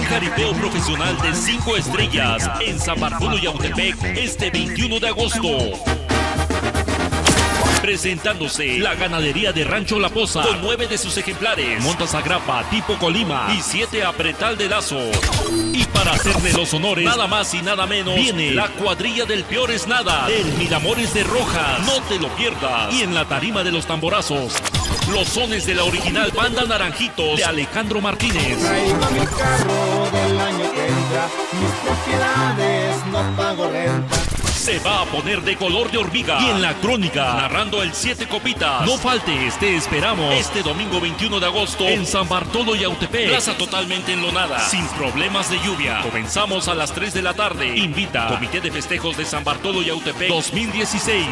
Gran jaripeo profesional de 5 estrellas en San Bartolo y Autepec este 21 de agosto. Presentándose la ganadería de Rancho La Poza con nueve de sus ejemplares, Montas Agrapa tipo Colima y siete Apretal de Lazo. Y para hacerle los honores, nada más y nada menos, viene la cuadrilla del Peor es Nada, del Miramores de Rojas. No te lo pierdas. Y en la tarima de los tamborazos, los sones de la original banda Naranjitos de Alejandro Martínez. Traigo mi carro del año que entra, mis propiedades no pago se va a poner de color de hormiga. Y en la crónica, narrando el Siete Copitas. No faltes, te esperamos. Este domingo 21 de agosto en San Bartolo y Autepec. Plaza totalmente enlonada, sin problemas de lluvia. Comenzamos a las 3 de la tarde. Invita Comité de Festejos de San Bartolo y Autepec 2016.